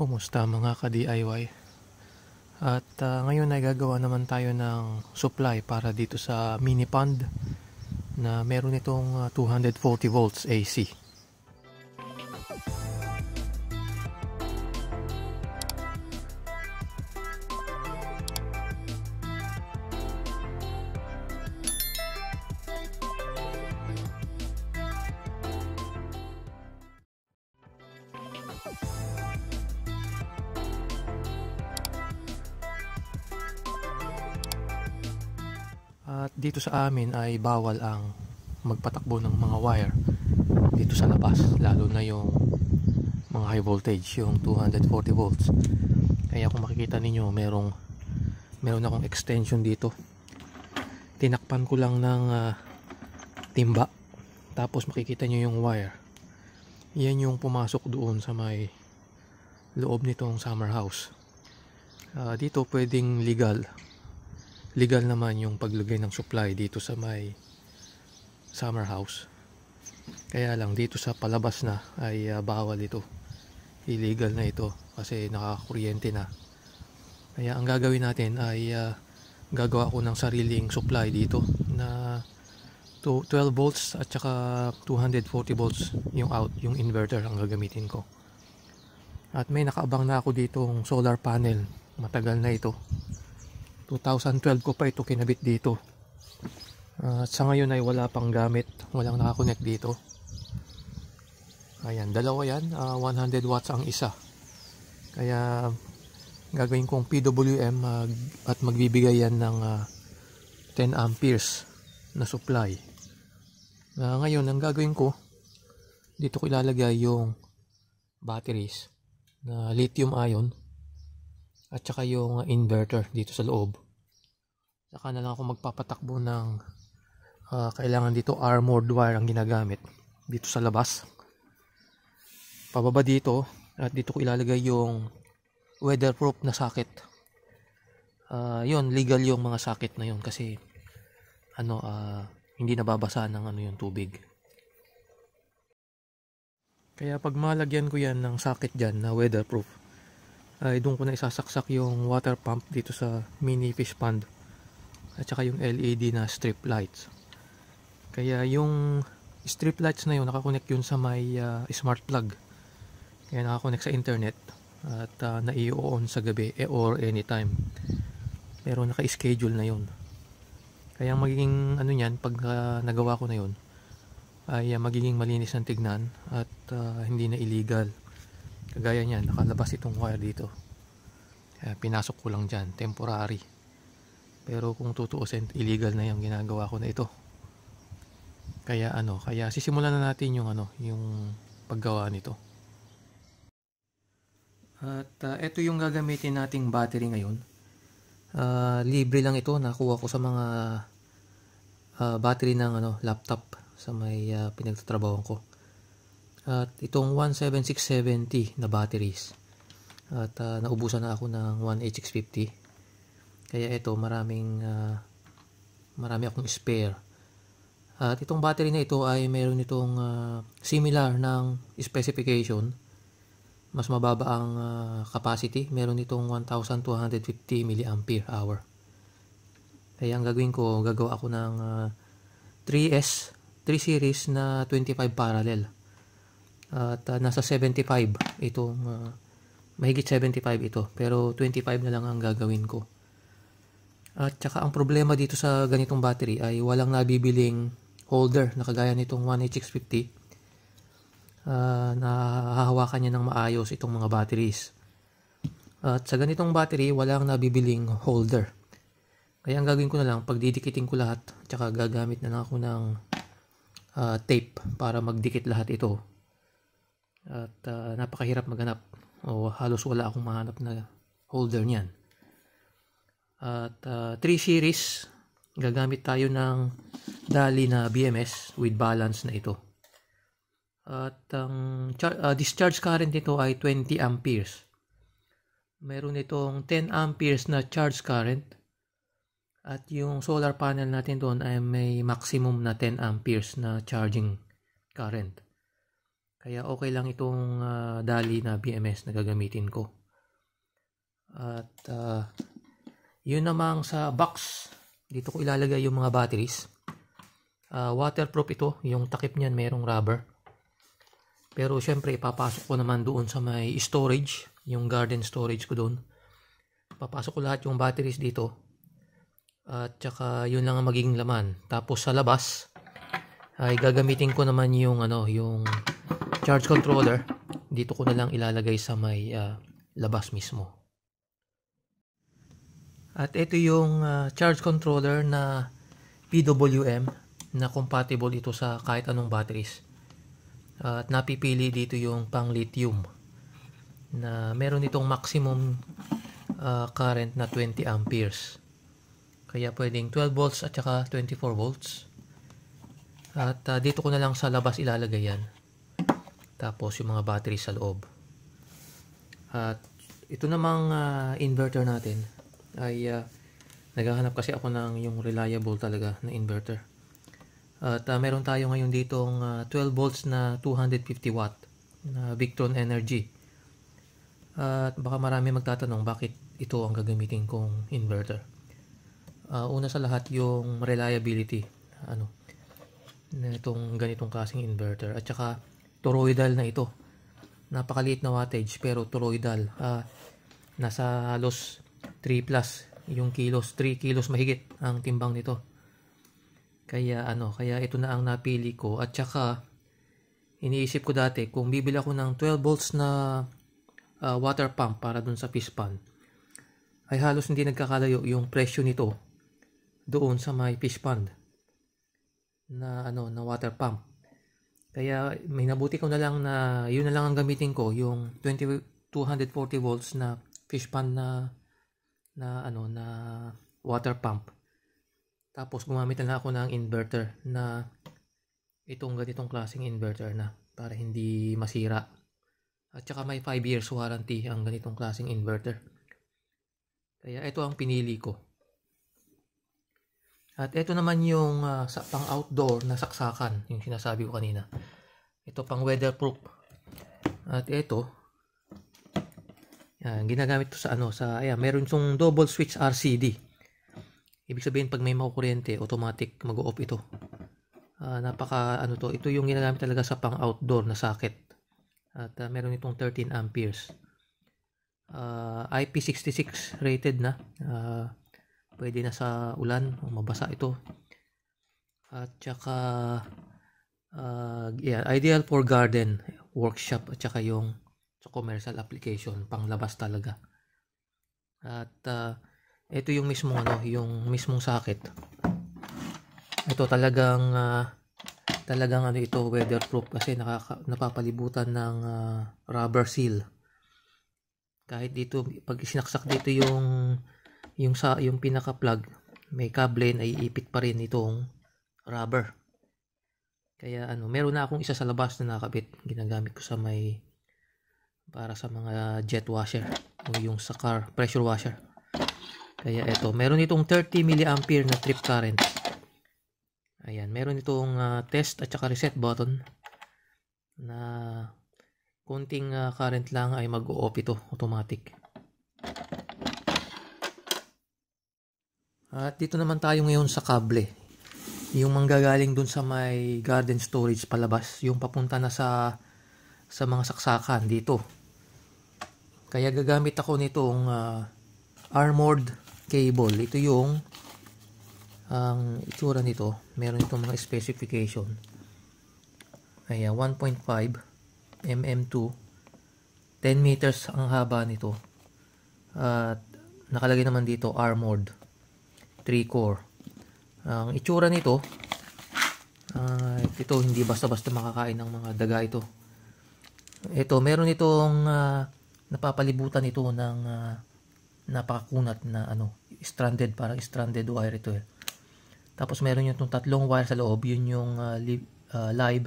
Kumusta mga ka-DIY? At uh, ngayon ay gagawa naman tayo ng supply para dito sa mini pond na meron itong uh, 240 volts AC. Dito sa amin ay bawal ang magpatakbo ng mga wire dito sa labas lalo na yung mga high voltage yung 240 volts. Kaya kung makikita ninyo merong meron akong extension dito. Tinakpan ko lang ng uh, timba tapos makikita nyo yung wire. Yan yung pumasok doon sa may loob nitong summer house. Uh, dito pwedeng legal legal naman yung paglagay ng supply dito sa may summer house. Kaya lang dito sa palabas na ay uh, bawal ito. Illegal na ito kasi nakakuryente na. Kaya ang gagawin natin ay uh, gagawa ko ng sariling supply dito na 12 volts at saka 240 volts yung out yung inverter ang gagamitin ko. At may nakaabang na ako ditong solar panel. Matagal na ito 2012 ko pa ito kinabit dito. Uh, sa ngayon ay wala pang gamit. Walang nakakonect dito. Ayan dalawa yan. Uh, ah, 100 watts ang isa. Kaya gagawin kong PWM uh, at magbibigay yan ng uh, 10 amperes na supply. Uh, ngayon ang gagawin ko dito ko ilalagay yung batteries na lithium ion at saka yung inverter dito sa loob. Saka na lang ako magpapatakbo ng uh, kailangan dito armored wire ang ginagamit dito sa labas. Pababa dito at dito ko ilalagay yung weatherproof na socket. Uh, yun legal yung mga socket na yun kasi ano uh, hindi nababasa ng ano yung tubig. Kaya pag malagyan ko yan ng socket dyan na weatherproof ay doon ko na isasaksak yung water pump dito sa mini fish pond. At saka yung LED na strip lights. Kaya yung strip lights na yun nakakonect yun sa may uh, smart plug. Kaya nakakonect sa internet at uh, nai-on sa gabi eh, or anytime. Pero naka-schedule na yun. Kaya magiging ano niyan pag uh, nagawa ko na yun ay uh, magiging malinis ng tignan at uh, hindi na illegal kagaya niyan nakalabas itong wire dito. Kaya pinasok ko lang dyan temporary. Pero kung tutuusin illegal na yung ginagawa ko na ito. Kaya ano kaya sisimulan na natin yung ano yung paggawa nito. At uh, ito yung gagamitin nating battery ngayon. Uh, libre lang ito. Nakuha ko sa mga uh, battery ng ano laptop sa may uh, pinagtatrabaho ko at itong 17670 na batteries. At uh, naubusan na ako ng 1H650. Kaya ito maraming uh, marami akong spare. At itong battery na ito ay meron itong uh, similar ng specification. Mas mababa ang uh, capacity. Meron itong 1250 mAh. Kaya ang gagawin ko, gagawa ako ng uh, 3S, 3 series na 25 parallel at uh, nasa 75 itong uh, mahigit 75 ito. Pero 25 na lang ang gagawin ko. At saka ang problema dito sa ganitong battery ay walang nabibiling holder na kagaya nitong 1H650 uh, na hahawakan niya ng maayos itong mga batteries. At sa ganitong battery walang nabibiling holder. Kaya ang gagawin ko na lang pagdidikitin ko lahat tsaka gagamit na lang ako ng uh, tape para magdikit lahat ito at uh, napakahirap maghanap o halos wala akong mahanap na holder niyan. At uh, 3 series, gagamit tayo ng Dali na BMS with balance na ito. At ang uh, discharge current nito ay 20 amperes. Meron itong 10 amperes na charge current. At yung solar panel natin doon ay may maximum na 10 amperes na charging current. Kaya okay lang itong uh, Dali na BMS na gagamitin ko. At uh, yun namang sa box, dito ko ilalagay yung mga batteries. Uh, waterproof ito, yung takip niyan merong rubber. Pero syempre ipapasok ko naman doon sa may storage, yung garden storage ko doon. Papasok ko lahat yung batteries dito. At saka yun lang ang magiging laman. Tapos sa labas ay gagamitin ko naman yung ano, yung charge controller. Dito ko na lang ilalagay sa may uh, labas mismo. At ito yung uh, charge controller na PWM na compatible ito sa kahit anong batteries. At napipili dito yung pang lithium na meron itong maximum uh, current na 20 amperes. Kaya pwedeng 12 volts at saka 24 volts. At uh, dito ko na lang sa labas ilalagay yan. Tapos yung mga battery sa loob. At ito namang uh, inverter natin ay uh, naghahanap kasi ako ng yung reliable talaga na inverter. At uh, meron tayo ngayon ditong uh, 12 volts na 250 watt na Victron Energy. At baka marami magtatanong bakit ito ang gagamitin kong inverter. Uh, una sa lahat yung reliability ano na itong ganitong klaseng inverter at saka toroidal na ito. Napakaliit na wattage pero toroidal. Uh, nasa halos 3 plus yung kilos 3 kilos mahigit ang timbang nito kaya ano kaya ito na ang napili ko at saka iniisip ko dati kung bibili ako ng 12 volts na uh, water pump para dun sa fish pond ay halos hindi nagkakalayo yung presyo nito doon sa may fish pond na ano na water pump kaya may nabuti ko na lang na yun na lang ang gamitin ko yung 20 240 volts na fish pond na na ano na water pump. Tapos gumamit na ako ng inverter na itong ganitong klaseng inverter na para hindi masira. At saka may 5 years warranty ang ganitong klaseng inverter. Kaya ito ang pinili ko. At ito naman yung uh, sa pang outdoor na saksakan, yung sinasabi ko kanina. Ito pang weatherproof. At ito, yan, ginagamit to sa ano, sa, ayan, meron itong double switch RCD. Ibig sabihin, pag may makukuryente, automatic mag-off ito. Uh, napaka, ano to, ito yung ginagamit talaga sa pang outdoor na socket. At uh, meron itong 13 amperes. Uh, IP66 rated na. Uh, pwede na sa ulan, mabasa ito. At saka, uh, yeah, ideal for garden, workshop, at saka yung sa commercial application, panglabas talaga. At uh, ito yung mismong ano, yung mismong socket. Ito talagang uh, talagang ano ito weatherproof kasi nakaka, napapalibutan ng uh, rubber seal. Kahit dito pag sinaksak dito yung yung sa yung pinaka plug, may kable na iipit pa rin itong rubber. Kaya ano, meron na akong isa sa labas na nakabit. Ginagamit ko sa may para sa mga jet washer o yung sa car pressure washer kaya ito meron itong 30 mA na trip current ayan meron itong uh, test at saka reset button na kunting uh, current lang ay mag-off ito automatic at dito naman tayo ngayon sa kable yung manggagaling dun sa may garden storage palabas yung papunta na sa sa mga saksakan dito kaya gagamit ako nitong uh, armored cable. Ito yung ang itsura nito. Meron itong mga specification. Ayan, 1.5 mm2 10 meters ang haba nito. At nakalagay naman dito armored 3 core. Ang itsura nito uh, ito hindi basta-basta makakain ng mga daga ito. Ito, meron itong uh, napapalibutan ito ng uh, napakakunat na ano, stranded, parang stranded wire ito eh. Tapos meron yung tatlong wire sa loob, yun yung uh, li- uh, live,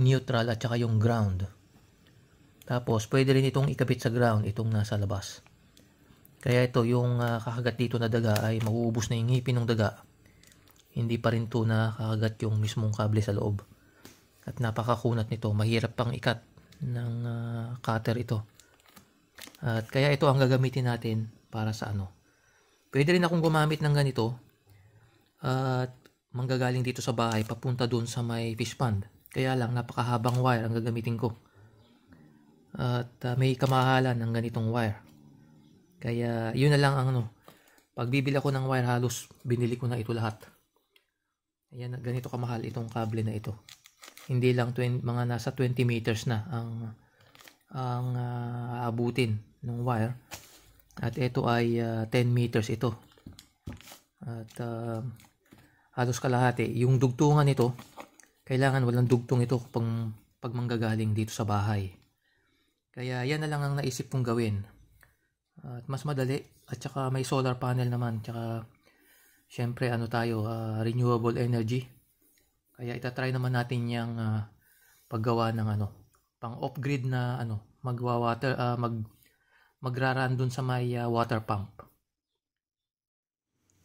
neutral at saka yung ground. Tapos pwede rin itong ikabit sa ground, itong nasa labas. Kaya ito, yung uh, kakagat dito na daga ay mauubos na yung ngipin ng daga. Hindi pa rin to na kakagat yung mismong kable sa loob. At napakakunat nito. Mahirap pang ikat ng uh, cutter ito. At kaya ito ang gagamitin natin para sa ano. Pwede rin akong gumamit ng ganito. At manggagaling dito sa bahay papunta doon sa may fish pond. Kaya lang napakahabang wire ang gagamitin ko. At uh, may kamahalan ng ganitong wire. Kaya yun na lang ang ano. Pag bibili ako ng wire halos binili ko na ito lahat. Ayan, ganito kamahal itong kable na ito. Hindi lang 20, mga nasa 20 meters na ang ang uh, abutin ng wire. At ito ay uh, ah, 10 meters ito. At uh, halos kalahati. Yung dugtungan nito, kailangan walang dugtong ito pag, pag manggagaling dito sa bahay. Kaya yan na lang ang naisip kong gawin. At mas madali. At saka may solar panel naman. Tsaka syempre ano tayo, uh, renewable energy. Kaya itatry naman natin yung uh, paggawa ng ano, pang off-grid na ano, magwa-water, uh, mag magraran dun sa may uh, water pump.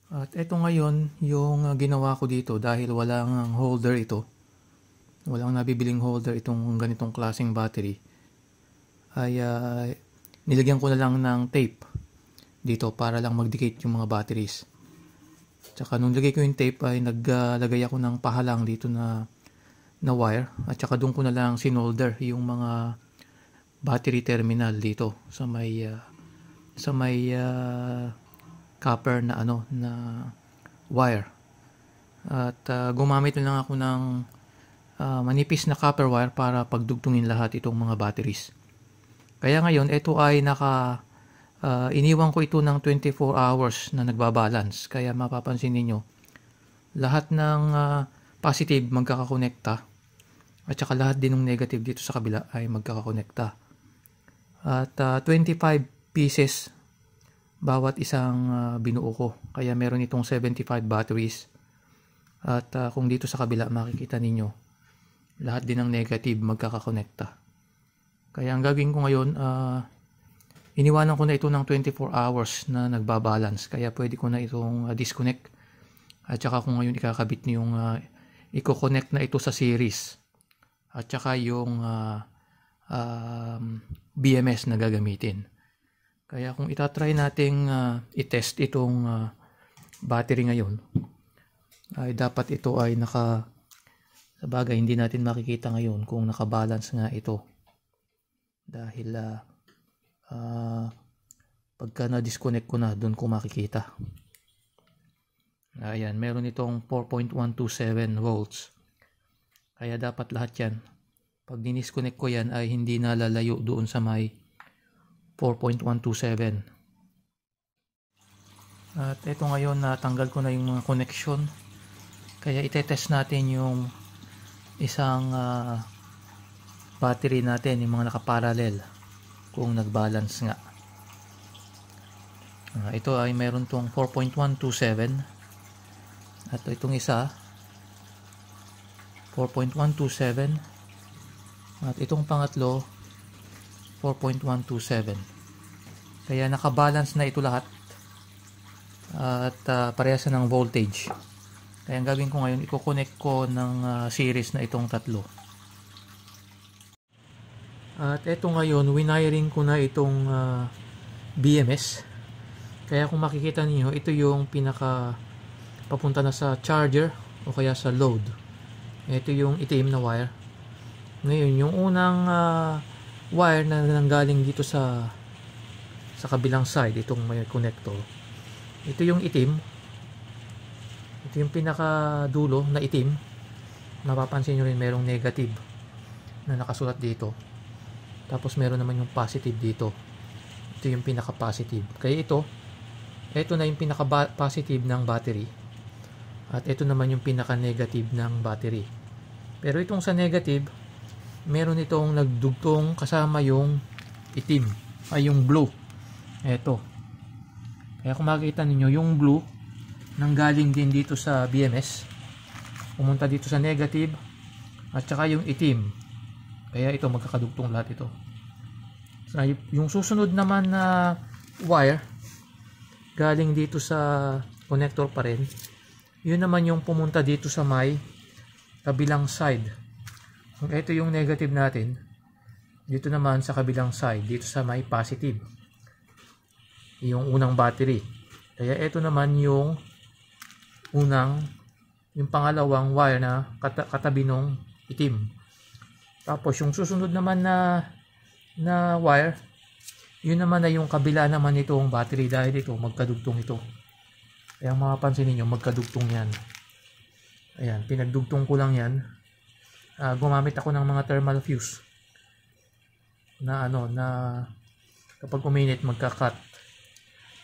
At ito ngayon yung uh, ginawa ko dito dahil walang holder ito. Walang nabibiling holder itong ganitong klaseng battery. Ay uh, nilagyan ko na lang ng tape dito para lang magdikit yung mga batteries. Tsaka nung lagay ko yung tape ay naglagay ako ng pahalang dito na na wire at saka doon ko na lang sinolder yung mga battery terminal dito sa may uh, sa may uh, copper na ano na wire. At uh, gumamit na lang ako ng uh, manipis na copper wire para pagdugtungin lahat itong mga batteries. Kaya ngayon ito ay naka uh, iniwan ko ito ng 24 hours na nagbabalance. Kaya mapapansin ninyo, lahat ng uh, positive magkakakonekta at saka lahat din ng negative dito sa kabila ay magkakakonekta. At uh, 25 pieces bawat isang uh, binuo ko. Kaya meron itong 75 batteries. At uh, kung dito sa kabila makikita ninyo, lahat din ng negative magkakakonekta. Kaya ang gagawin ko ngayon, uh, Iniwanan ko na ito ng 24 hours na nagbabalance. Kaya pwede ko na itong uh, disconnect. At saka kung ngayon ikakabit yung uh, i-connect na ito sa series. At saka yung uh, um, BMS na gagamitin. Kaya kung itatry nating uh, i-test itong uh, battery ngayon, ay dapat ito ay naka sa bagay hindi natin makikita ngayon kung naka-balance nga ito. Dahil uh, pagka na-disconnect ko na, doon ko makikita. Ayan, meron itong 4.127 volts. Kaya dapat lahat yan. Pag dinisconnect ko yan ay hindi nalalayo doon sa may 4.127. At ito ngayon natanggal ko na yung mga connection. Kaya itetest natin yung isang uh, battery natin, yung mga nakaparallel kung nagbalance nga. Uh, ito ay meron tong 4.127 at itong isa 4.127 at itong pangatlo 4.127 kaya nakabalance na ito lahat. At uh, parehas ng voltage. Kaya ang gagawin ko ngayon i-connect ko ng uh, series na itong tatlo at eto ngayon, winiring ko na itong uh, ah, BMS. Kaya kung makikita niyo, ito yung pinaka papunta na sa charger o kaya sa load. Ito yung itim na wire. Ngayon, yung unang uh, wire na nanggaling dito sa sa kabilang side, itong may connector. Ito yung itim. Ito yung pinaka dulo na itim. Mapapansin nyo rin merong negative na nakasulat dito. Tapos meron naman yung positive dito. Ito yung pinaka-positive. Kaya ito, ito na yung pinaka-positive ng battery. At ito naman yung pinaka-negative ng battery. Pero itong sa negative, meron itong nagdugtong kasama yung itim. Ay yung blue. Ito. Kaya kung makikita ninyo, yung blue, nanggaling din dito sa BMS. Pumunta dito sa negative. At saka yung itim, kaya ito magkakadugtong lahat ito. So, yung susunod naman na wire galing dito sa connector pa rin. Yun naman yung pumunta dito sa may kabilang side. ito yung negative natin, dito naman sa kabilang side, dito sa may positive. Yung unang battery. Kaya ito naman yung unang, yung pangalawang wire na kata katabi ng itim. Tapos yung susunod naman na na wire, yun naman na yung kabila naman nitong battery dahil ito magkadugtong ito. Kaya mapapansin niyo magkadugtong yan. Ayan, pinagdugtong ko lang yan. Uh, gumamit ako ng mga thermal fuse na ano na kapag uminit magka-cut.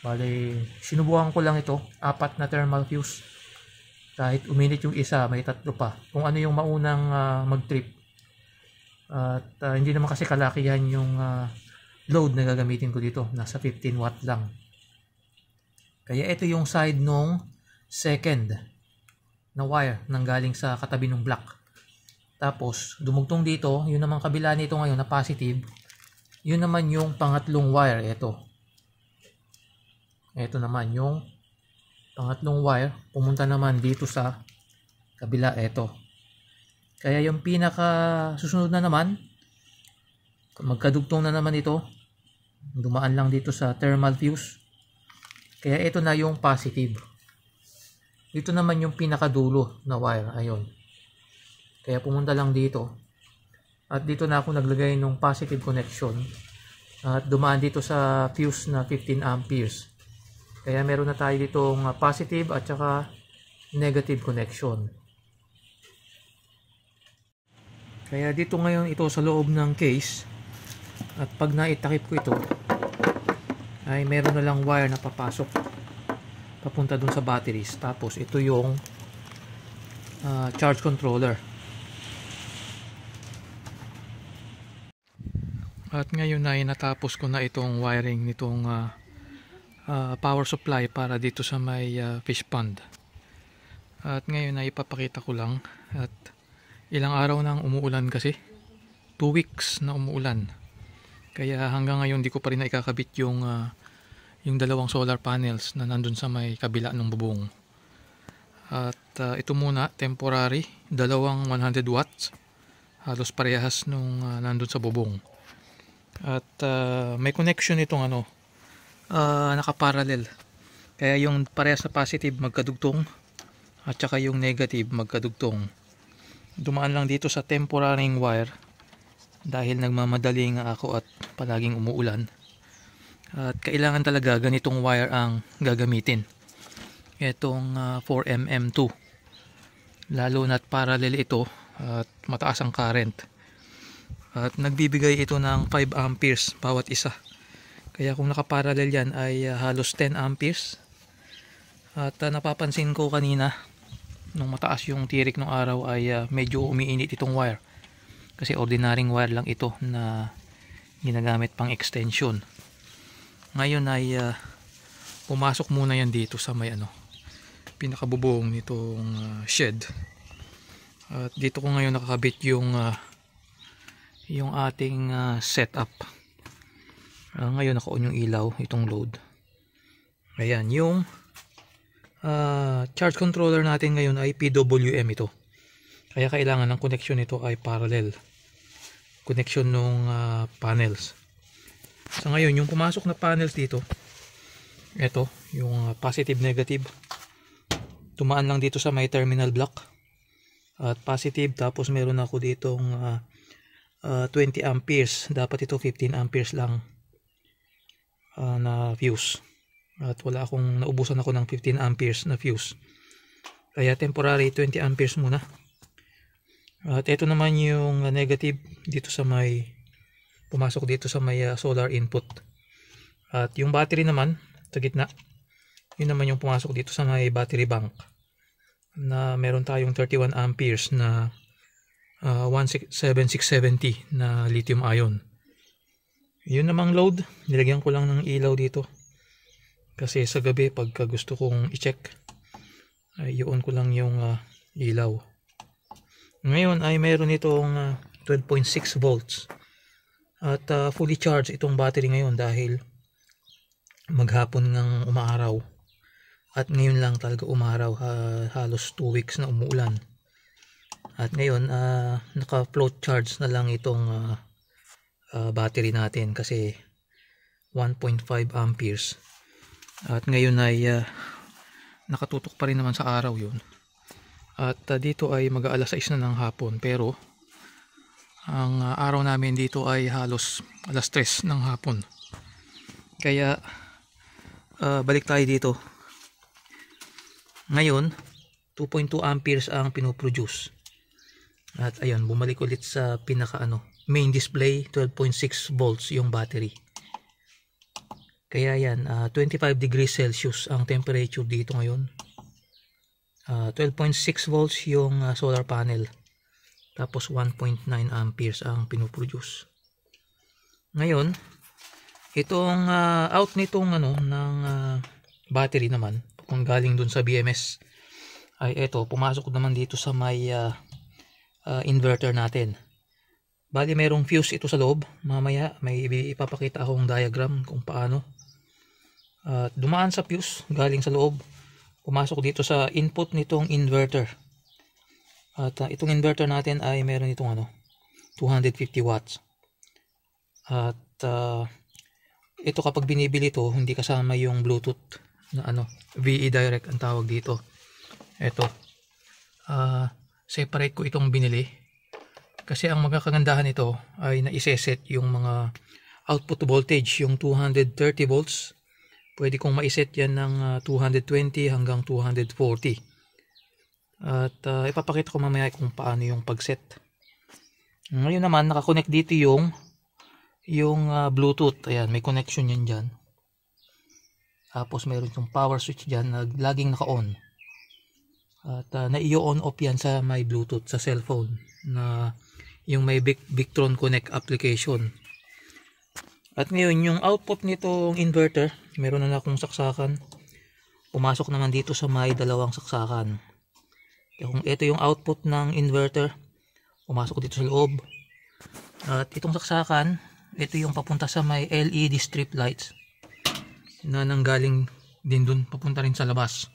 Bale, sinubukan ko lang ito, apat na thermal fuse. Kahit uminit yung isa, may tatlo pa. Kung ano yung maunang uh, mag-trip. At uh, hindi naman kasi kalakihan yung uh, load na gagamitin ko dito. Nasa 15 watt lang. Kaya ito yung side nung second na wire nang galing sa katabi ng block. Tapos, dumugtong dito, yun naman kabila nito ngayon na positive. Yun naman yung pangatlong wire. Ito. Ito naman yung pangatlong wire. Pumunta naman dito sa kabila. Ito. Kaya yung pinaka susunod na naman, magkadugtong na naman ito. Dumaan lang dito sa thermal fuse. Kaya ito na yung positive. Dito naman yung pinakadulo na wire. Ayun. Kaya pumunta lang dito. At dito na ako naglagay ng positive connection. At dumaan dito sa fuse na 15 amperes. Kaya meron na tayo ditong positive at saka negative connection kaya dito ngayon ito sa loob ng case. At pag naitakip ko ito ay meron na lang wire na papasok. Papunta dun sa batteries. Tapos ito yung uh, charge controller. At ngayon ay natapos ko na itong wiring nitong uh, uh, power supply para dito sa may uh, fish pond. At ngayon ay ipapakita ko lang at ilang araw nang umuulan kasi 2 weeks na umuulan kaya hanggang ngayon di ko pa rin naikakabit yung uh, yung dalawang solar panels na nandun sa may kabila ng bubong. At uh, ito muna, temporary, dalawang 100 watts. Halos parehas nung uh, nandun sa bubong. At uh, may connection itong ano, uh, nakaparallel. Kaya yung parehas sa positive magkadugtong at saka yung negative magkadugtong. Dumaan lang dito sa temporary wire dahil nagmamadali nga ako at palaging umuulan. At kailangan talaga ganitong wire ang gagamitin. Itong uh, 4mm2 lalo na't parallel ito at mataas ang current. At nagbibigay ito ng 5 amperes bawat isa. Kaya kung nakaparallel yan ay uh, halos 10 amperes. At uh, napapansin ko kanina nung mataas yung tirik ng araw ay uh, medyo umiinit itong wire. Kasi ordinaryong wire lang ito na ginagamit pang extension. Ngayon ay uh, pumasok muna yan dito sa may ano pinakabubong nitong uh, shed. At dito ko ngayon nakakabit yung uh, yung ating uh, setup. Uh, ngayon naka-on yung ilaw itong load. Ayan yung uh, charge controller natin ngayon ay PWM ito. Kaya kailangan ng connection nito ay parallel. Connection ng uh, panels. So ngayon yung pumasok na panels dito ito yung uh, positive negative tumaan lang dito sa may terminal block. At positive tapos meron ako ditong uh, uh, 20 amperes. Dapat ito 15 amperes lang uh, na fuse at wala akong naubusan ako ng 15 amperes na fuse kaya temporary 20 amperes muna at ito naman yung negative dito sa may pumasok dito sa may uh, solar input. At yung battery naman sa gitna, yun naman yung pumasok dito sa may battery bank na meron tayong 31 amperes na uh, 17670 na lithium ion. Yun namang load, nilagyan ko lang ng ilaw dito. Kasi sa gabi pagka gusto kong i-check, ay yun ko lang yung uh, ilaw. Ngayon ay mayroon itong uh, 12.6 volts. At uh, fully charged itong battery ngayon dahil maghapon ng umaaraw. At ngayon lang talaga umaraw ha, halos 2 weeks na umuulan. At ngayon, uh, naka-float charge na lang itong uh, uh, battery natin kasi 1.5 amperes. At ngayon ay uh, nakatutok pa rin naman sa araw yun. At uh, dito ay mag-aalas 6 na ng hapon pero ang uh, araw namin dito ay halos alas 3 ng hapon. Kaya uh, balik tayo dito. Ngayon, 2.2 amperes ang pinoproduce. At ayun, bumalik ulit sa pinaka ano, main display 12.6 volts yung battery. Kaya yan, uh, ah, 25 degrees Celsius ang temperature dito ngayon. Uh, ah, 12.6 volts yung uh, solar panel. Tapos 1.9 amperes ang pinoproduce. Ngayon, itong uh, out nitong ano ng uh, battery naman, kung galing dun sa BMS, ay eto, pumasok naman dito sa may uh, uh, inverter natin. Bali merong fuse ito sa loob. Mamaya may ipapakita akong diagram kung paano. Uh, dumaan sa fuse galing sa loob. Pumasok dito sa input nitong inverter. At uh, itong inverter natin ay meron itong ano 250 watts. At uh, ito kapag binibili ito hindi kasama yung Bluetooth na ano VE Direct ang tawag dito. Ito. Uh, separate ko itong binili kasi ang mga kagandahan nito ay naiseset yung mga output voltage yung 230 volts pwede kong maiset yan ng 220 ah, hanggang 240 at uh, ipapakita ko mamaya kung paano yung pagset. Ngayon naman nakakonect dito yung yung uh, bluetooth. Ayan may connection yan dyan. Tapos mayroon yung power switch dyan na laging naka on at uh, na-i-on off yan sa my Bluetooth sa cellphone na yung may Victron Connect application. At ngayon yung output nitong inverter, meron na akong saksakan. Pumasok naman dito sa may dalawang saksakan. Kung ito yung output ng inverter, pumasok dito sa loob. At itong saksakan, ito yung papunta sa may LED strip lights na nanggaling din dun papunta rin sa labas.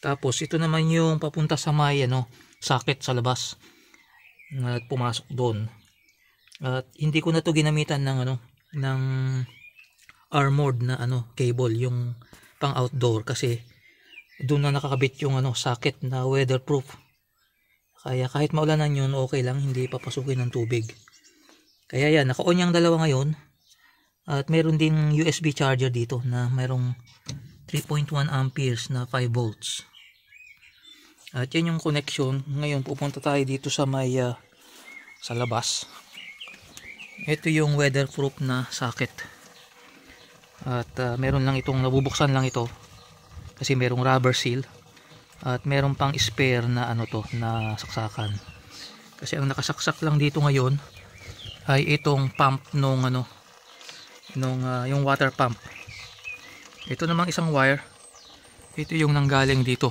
Tapos ito naman yung papunta sa may ano, socket sa labas. At pumasok doon. At hindi ko na to ginamitan ng ano, ng armored na ano, cable yung pang outdoor kasi doon na nakakabit yung ano, socket na weatherproof. Kaya kahit maulanan yun, okay lang, hindi papasukin ng tubig. Kaya yan, naka-on yung dalawa ngayon. At meron ding USB charger dito na mayroong 3.1 amperes na 5 volts. At yan yung connection. Ngayon pupunta tayo dito sa may uh, sa labas. Ito yung weatherproof na socket. At uh, meron lang itong nabubuksan lang ito. Kasi merong rubber seal. At meron pang spare na ano to na saksakan. Kasi ang nakasaksak lang dito ngayon ay itong pump nung ano nung uh, yung water pump. Ito namang isang wire. Ito yung nanggaling dito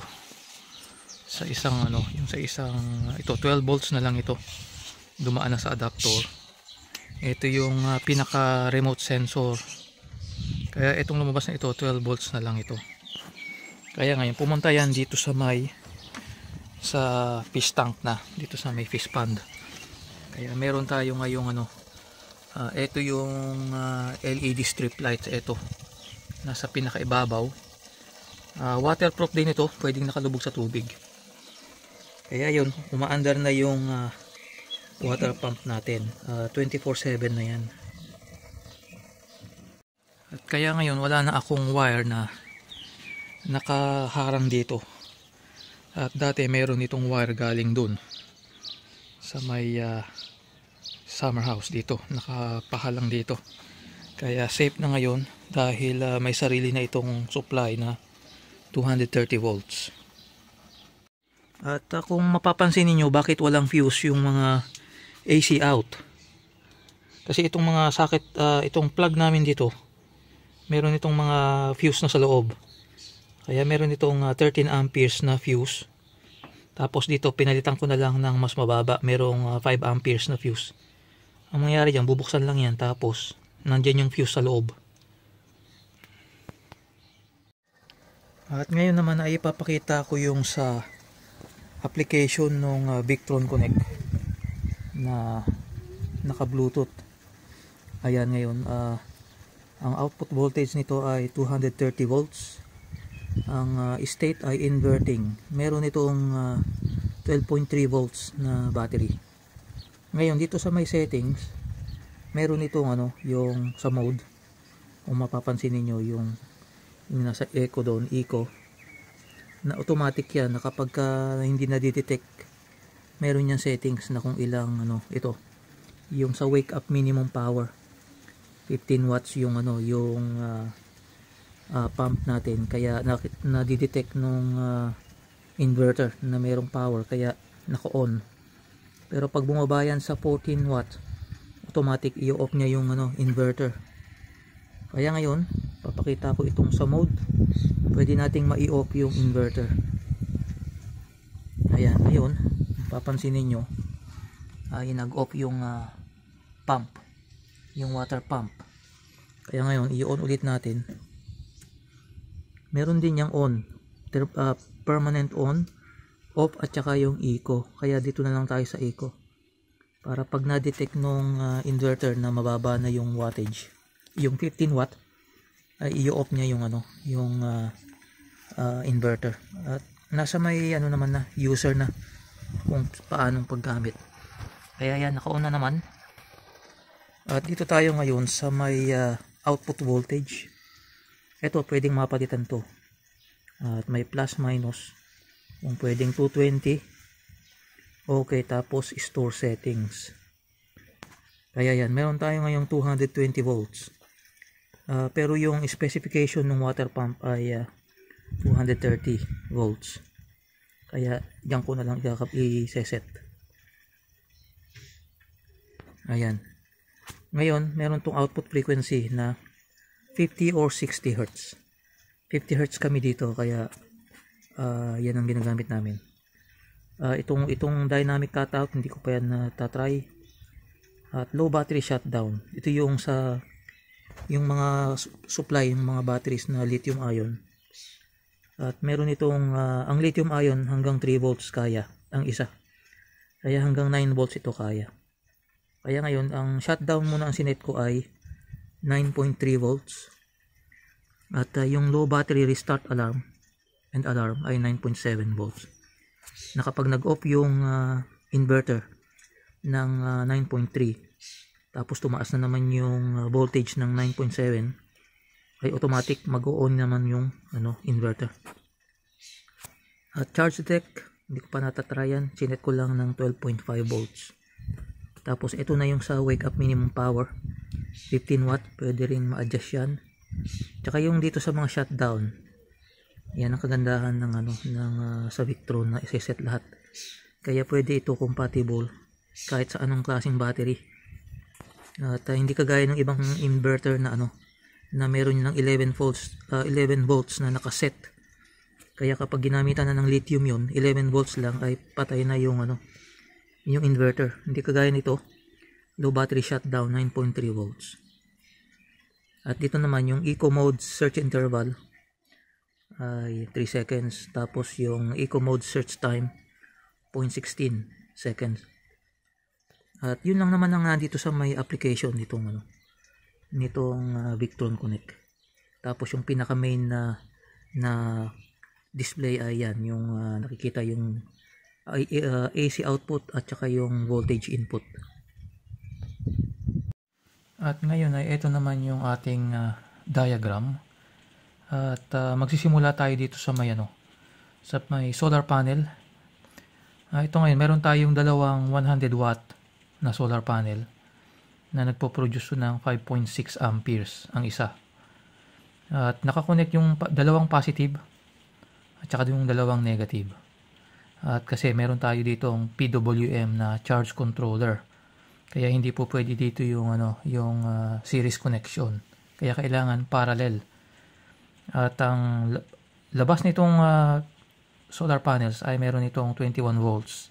sa isang ano yung sa isang ito 12 volts na lang ito dumaan na sa adapter ito yung uh, pinaka remote sensor. Kaya itong lumabas na ito 12 volts na lang ito. Kaya ngayon pumunta yan dito sa may sa fish tank na dito sa may fish pond. Kaya meron tayo ngayong ano uh, ito yung uh, ah, LED strip lights ito. Nasa pinaka ibabaw uh, waterproof din ito pwedeng nakalubog sa tubig. Kaya yun umaandar na yung uh, water pump natin. Uh, ah, 24-7 na yan. At kaya ngayon wala na akong wire na nakaharang dito. At dati meron itong wire galing dun sa may uh, summer house dito. Nakapahalang dito. Kaya safe na ngayon dahil uh, may sarili na itong supply na 230 volts. At uh, kung mapapansin niyo bakit walang fuse yung mga AC out. Kasi itong mga socket, uh, itong plug namin dito, meron itong mga fuse na sa loob. Kaya meron itong uh, 13 amperes na fuse. Tapos dito pinalitan ko na lang ng mas mababa, merong uh, 5 amperes na fuse. Ang mangyayari diyan, bubuksan lang yan tapos nandiyan yung fuse sa loob. At ngayon naman ay ipapakita ko yung sa application ng uh, Victron Connect na naka Bluetooth ayan ngayon uh, ang output voltage nito ay 230 volts. Ang uh, state ay inverting. Meron itong uh, 12.3 volts na battery. Ngayon dito sa may settings meron itong ano yung sa mode. Kung mapapansin niyo yung, yung nasa eco doon eco na automatic yan na kapag ka hindi na detect meron yan settings na kung ilang ano ito. Yung sa wake up minimum power. 15 watts yung ano yung uh, uh, pump natin. Kaya na-detect nung uh, inverter na mayroong power kaya naka-on. Pero pag bumaba yan sa 14 watts automatic i-off niya yung ano inverter. Kaya ngayon papakita ko itong sa mode. Pwede nating ma-off yung inverter. Ayan ngayon papansin niyo ay nag-off yung uh, pump yung water pump. Kaya ngayon i-on ulit natin. Meron din yung on uh, permanent on off at saka yung eco. Kaya dito na lang tayo sa eco. Para pag na-detect nung uh, inverter na mababa na yung wattage yung 15 watt ay i-off niya yung ano yung uh, uh, inverter. At nasa may ano naman na user na kung paanong paggamit kaya yan naka-on na naman at dito tayo ngayon sa may uh, output voltage. Ito pwedeng mapalitan to. At may plus minus. Kung pwedeng 220. Okay, tapos store settings. Kaya yan, meron tayo ngayong 220 volts. Uh, pero yung specification ng water pump ay uh, 230 volts. Kaya diyan ko na lang i-set. Ayan. Ngayon, meron tong output frequency na 50 or 60 Hz. 50 Hz kami dito kaya uh, yan ang ginagamit namin. Uh, itong itong dynamic cutout hindi ko pa yan na-try. At low battery shutdown. Ito yung sa yung mga supply, yung mga batteries na lithium ion. At meron itong uh, ang lithium ion hanggang 3 volts kaya ang isa. Kaya hanggang 9 volts ito kaya. Kaya ngayon, ang shutdown muna ang sinet ko ay 9.3 volts. At uh, yung low battery restart alarm and alarm ay 9.7 volts. Na kapag nag-off yung uh, inverter ng uh, 9.3 tapos tumaas na naman yung voltage ng 9.7 ay automatic mag-on naman yung ano inverter. At charge deck, hindi ko pa natatryan, sinet ko lang ng 12.5 volts. Tapos ito na yung sa wake up minimum power. 15 watt, pwede rin ma-adjust yan. Tsaka yung dito sa mga shutdown. Yan ang kagandahan ng ano ng uh, sa Victron na iseset lahat. Kaya pwede ito compatible kahit sa anong klaseng battery. At uh, hindi kagaya ng ibang inverter na ano na meron ng 11 volts uh, 11 volts na nakaset. Kaya kapag ginamitan na ng lithium yon 11 volts lang ay patay na yung ano yung inverter. Hindi kagaya nito, low battery shutdown 9.3 volts. At dito naman yung eco mode search interval ay 3 seconds. Tapos yung eco mode search time 0.16 seconds. At yun lang naman ang nandito sa may application nitong ano nitong uh, Victron Connect. Tapos yung pinaka main na na display ay yan yung uh, nakikita yung uh, AC output at saka yung voltage input. At ngayon ay ito naman yung ating uh, diagram. At uh, magsisimula tayo dito sa may ano, sa may solar panel. Uh, ito ngayon, meron tayong dalawang 100 watt na solar panel na nagpo-produce ng 5.6 amperes ang isa. At nakakonect yung dalawang positive at saka yung dalawang negative. At kasi meron tayo dito ang PWM na charge controller. Kaya hindi po pwede dito yung ano, yung uh, series connection. Kaya kailangan parallel. At ang labas nitong uh, solar panels ay meron itong 21 volts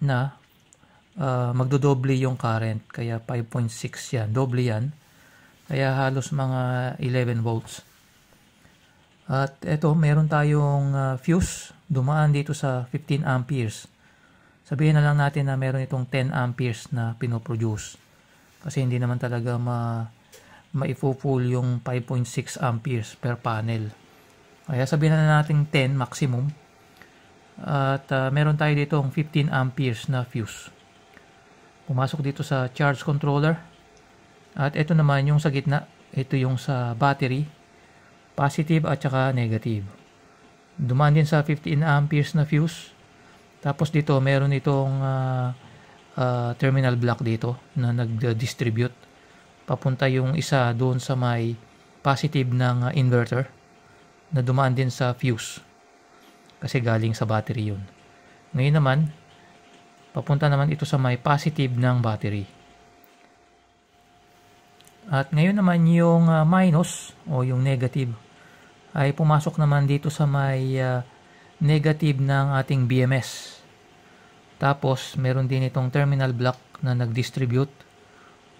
na uh, magdodoble yung current. Kaya 5.6 yan. Doble yan. Kaya halos mga 11 volts. At ito, meron tayong uh, fuse dumaan dito sa 15 amperes. Sabihin na lang natin na meron itong 10 amperes na pinoproduce. Kasi hindi naman talaga ma ma-full yung 5.6 amperes per panel. Kaya sabihin na natin 10 maximum. At uh, meron tayo dito 15 amperes na fuse. Pumasok dito sa charge controller. At ito naman yung sa gitna. Ito yung sa battery. Positive at saka negative. Dumaan din sa 15 amperes na fuse. Tapos dito meron itong uh, uh, terminal block dito na nag-distribute. Papunta yung isa doon sa may positive ng uh, inverter na dumaan din sa fuse. Kasi galing sa battery yun. Ngayon naman, papunta naman ito sa may positive ng battery. At ngayon naman yung uh, minus o yung negative ay pumasok naman dito sa may uh, negative ng ating BMS. Tapos meron din itong terminal block na nag-distribute.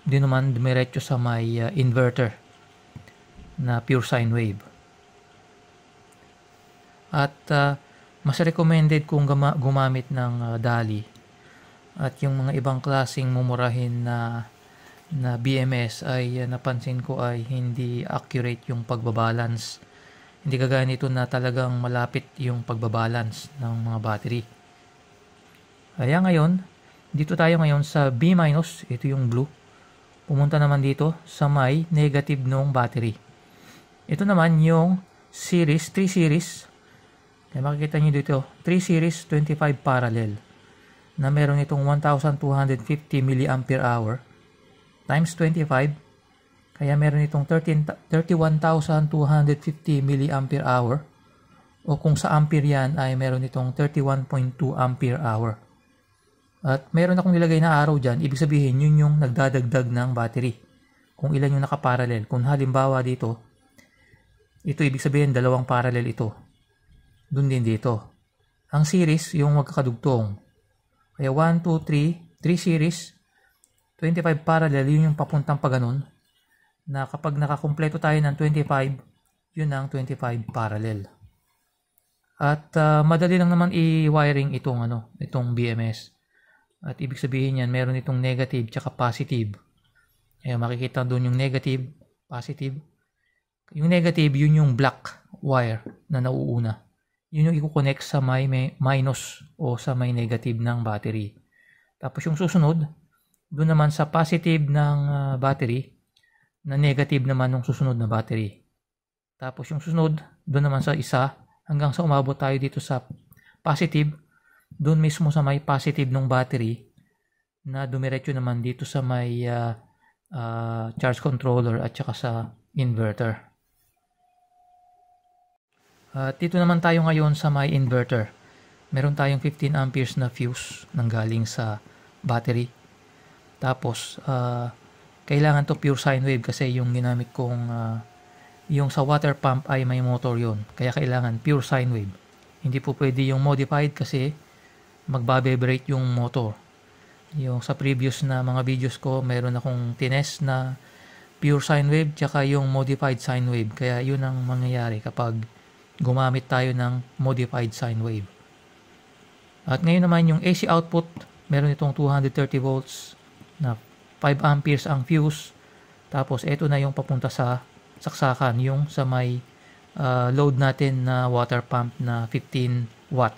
Din naman dumiretso sa may uh, inverter na pure sine wave. At uh, mas recommended kung gumamit ng uh, DALI at yung mga ibang klasing mumurahin na na BMS ay uh, napansin ko ay hindi accurate yung pagbabalance. Hindi kagaya nito na talagang malapit yung pagbabalance ng mga battery. Kaya ngayon, dito tayo ngayon sa B-, ito yung blue. Pumunta naman dito sa may negative nung battery. Ito naman yung series, 3 series. Kaya makikita nyo dito, 3 series 25 parallel na meron itong 1250 mAh times 25 kaya meron itong 31,250 mAh o kung sa ampere yan ay meron itong 31.2 ampere hour. At meron akong nilagay na araw dyan, ibig sabihin yun yung nagdadagdag ng battery. Kung ilan yung nakaparallel. Kung halimbawa dito, ito ibig sabihin dalawang parallel ito. Doon din dito. Ang series, yung magkakadugtong. Kaya 1, 2, 3, 3 series, 25 parallel, yun yung papuntang pa ganun. Na kapag nakakumpleto tayo ng 25, yun ang 25 parallel. At uh, madali lang naman i-wiring itong ano, itong BMS. At ibig sabihin yan, meron itong negative tsaka positive. Kaya makikita doon yung negative, positive. Yung negative, yun yung black wire na nauuna. Yun yung i-connect sa may, may minus o sa may negative ng battery. Tapos yung susunod, doon naman sa positive ng uh, battery na negative naman ng susunod na battery. Tapos yung susunod, doon naman sa isa hanggang sa umabot tayo dito sa positive, doon mismo sa may positive ng battery na dumiretso naman dito sa may uh, uh, charge controller at saka sa inverter. At dito naman tayo ngayon sa may inverter. Meron tayong 15 amperes na fuse nang galing sa battery tapos, uh, kailangan to pure sine wave kasi yung ginamit kong uh, yung sa water pump ay may motor yon Kaya kailangan pure sine wave. Hindi po pwede yung modified kasi magbabibrate yung motor. Yung sa previous na mga videos ko, meron akong tines na pure sine wave tsaka yung modified sine wave. Kaya yun ang mangyayari kapag gumamit tayo ng modified sine wave. At ngayon naman yung AC output, meron itong 230 volts na 5 amperes ang fuse. Tapos ito na yung papunta sa saksakan, yung sa may uh, load natin na water pump na 15 watt.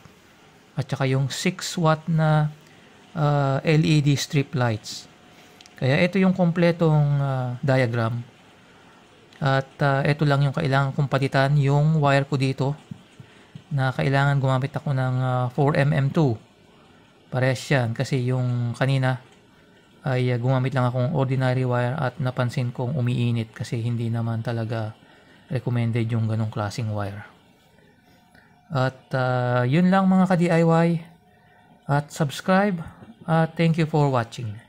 At saka yung 6 watt na uh, LED strip lights. Kaya ito yung kompletong uh, diagram. At uh, ito lang yung kailangan kong palitan, yung wire ko dito na kailangan gumamit ako ng uh, 4mm2. Parehas yan kasi yung kanina ay uh, gumamit lang akong ordinary wire at napansin kong umiinit kasi hindi naman talaga recommended yung ganong klaseng wire. At uh, yun lang mga ka-DIY at subscribe at thank you for watching.